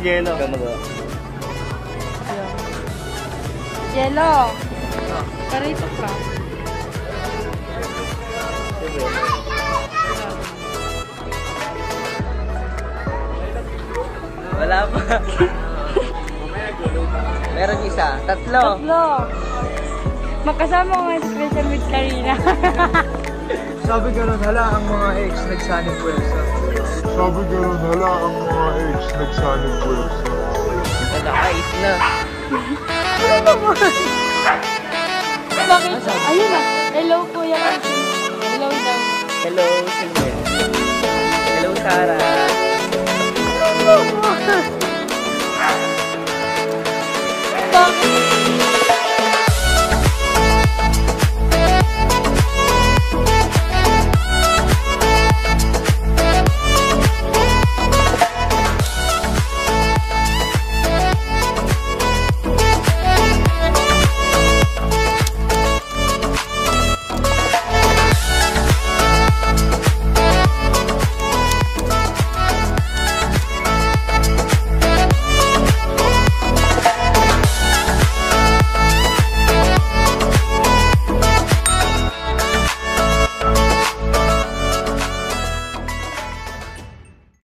Yelo. Ikaw magawa. Yelo. Karito ka. Wala pa. Meron isa. Tatlo. Tatlo. Magkasama ko ngayon sa special with Karina. Sabi ganun, hala ang mga ex nagsanib pwersa. Sabi gano'n hala ang mga ex nagsalig ko yung sa... Nagkakait na. Ano naman? Bakit? Ayun na. Hello, Kuya Anthony. Hello daw. Hello, Sinel. Hello, Sarah. Ano naman?